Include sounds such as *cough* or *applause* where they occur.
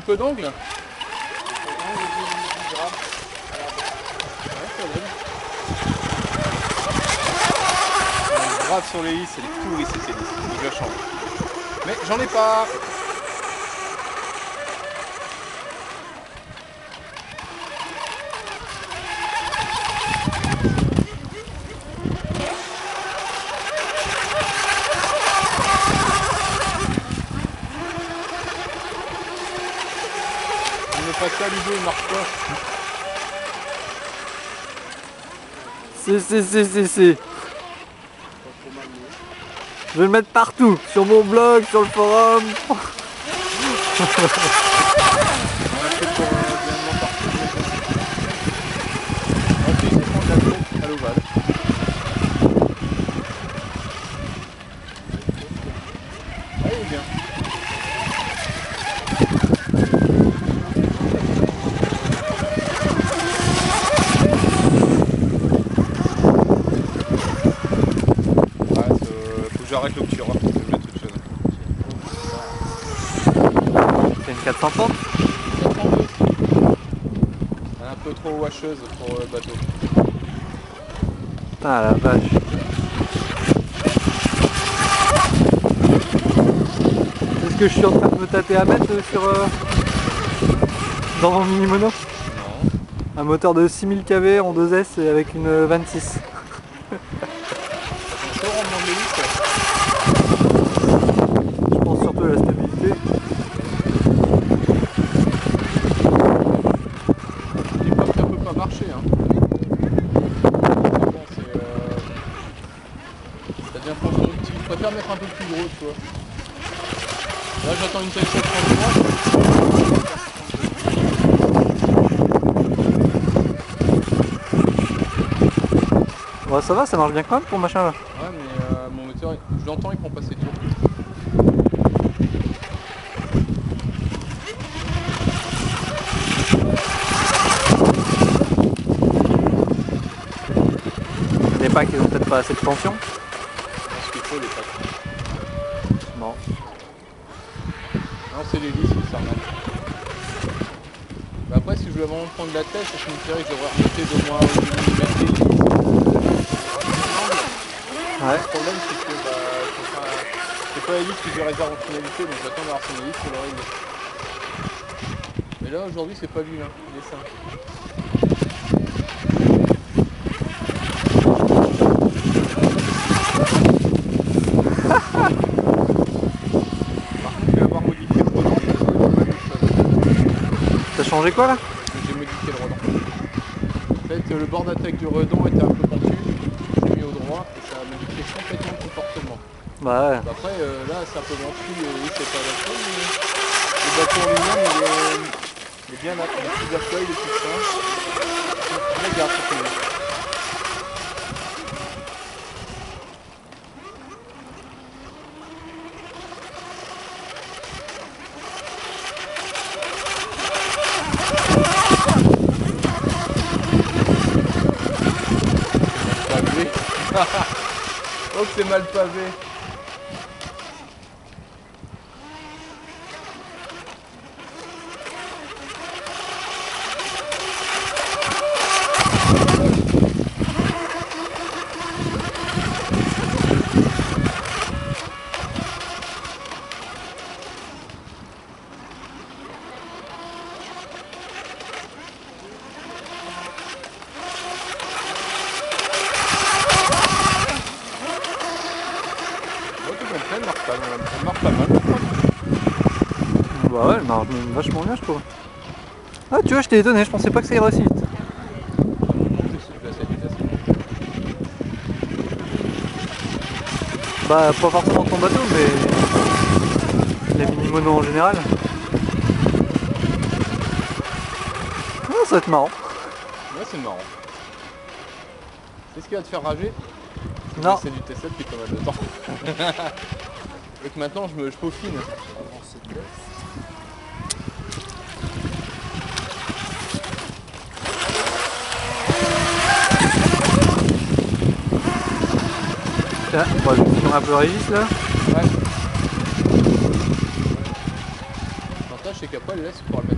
peu ça donne. On grave sur les lisses, c'est les pourris ces que je la change. Mais j'en ai pas Ludo, il marche pas. Si, si, si, si, si. Je vais le mettre partout, sur mon blog, sur le forum. On a fait pour euh, évidemment partout. Ok, c'est prendre la tête à l'ovale. Ah, il est bien. Ouais, c'est, euh, faut que j'arrête l'obturat, faut que je autre chose. C'est une 430 Elle est un peu trop washeuse pour le bateau. Ah la vache. Est-ce que je suis en train de me taper à mettre euh, sur... euh, dans mon mini mono Non. Un moteur de 6000 kV en 2S et avec une euh, 26. Chaud rendement de l'hélice, Je pense surtout à la stabilité. Je dis pas que ça peut pas marcher. Hein. Mais bon, c'est. Euh... Ça devient franchement petit. Je préfère mettre un peu plus gros, tu vois. Là, j'attends une taille 733. Ouais ça va, ça marche bien quand même pour machin là. Ouais, mais euh, mon moteur, je l'entends, il prend pas ses tours. Les packs ils ont peut-être pas assez de tension. Les. Non. Non, c'est l'hélice qui s'en remet. Bah après, si je voulais vraiment prendre la tête, je me dirais que moins au millimètre d'hélice. Ouais. Le problème, c'est que bah, c'est pas, c'est pas que je réserve en finalité, donc j'attends d'avoir son hélice pour le. Mais là, aujourd'hui, c'est pas lui, là. Il est simple. Par contre, je vais avoir modifié le redent, parce que c'est pas la même changé quoi là J'ai modifié le redent. En fait, le bord d'attaque du redent était un peu pentu, j'ai mis au droit et ça a modifié complètement le comportement. Bah ouais. Après, euh, là, c'est un peu ventu, euh, oui, c'est pas la chose, mais le bateau en lui-même, il est, il est bien là. Il a plusieurs feuilles, il est tout. Regarde, c'est fini. Pavé. *laughs* oh, c'est mal pavé. Elle marche pas, elle marche pas mal. Bah ouais, elle marche vachement bien je trouve. Ah tu vois, je t'ai étonné, je pensais pas que ça irait si vite. Bah pas forcément ton bateau, mais les mini monos en général. Ah, ça va être marrant. Ouais, c'est marrant. Qu'est-ce qui va te faire rager Non. C'est du T7 depuis pas mal de temps. *laughs* Que maintenant, je me je peaufine. Tiens, vais finir un peu Régis là. Ouais. L'avantage, c'est puis après, là, tu pourras le